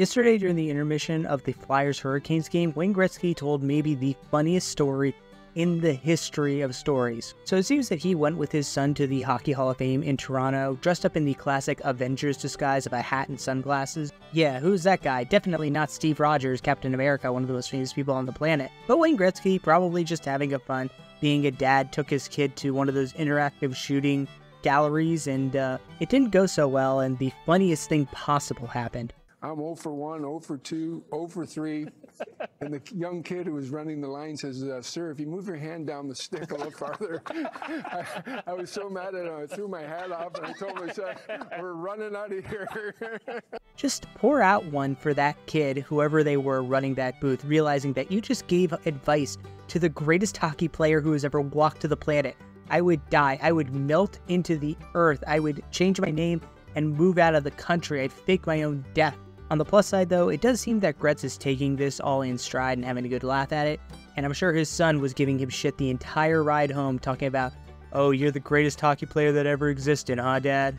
Yesterday, during the intermission of the Flyers Hurricanes game, Wayne Gretzky told maybe the funniest story in the history of stories. So it seems that he went with his son to the Hockey Hall of Fame in Toronto, dressed up in the classic Avengers disguise of a hat and sunglasses. Yeah, who's that guy? Definitely not Steve Rogers, Captain America, one of the most famous people on the planet. But Wayne Gretzky, probably just having a fun, being a dad, took his kid to one of those interactive shooting galleries, and uh, it didn't go so well, and the funniest thing possible happened. I'm 0 for 1, 0 for 2, 0 for 3. and the young kid who was running the line says, uh, Sir, if you move your hand down the stick a little farther. I, I, was so mad at him, I threw my hat off and I told my son, We're running out of here. just pour out one for that kid, whoever they were running that booth, realizing that you just gave advice to the greatest hockey player who has ever walked to the planet. I would die. I would melt into the earth. I would change my name and move out of the country. I'd fake my own death. On the plus side, though, it does seem that Gretz is taking this all in stride and having a good laugh at it, and I'm sure his son was giving him shit the entire ride home, talking about, oh, you're the greatest hockey player that ever existed, huh, Dad?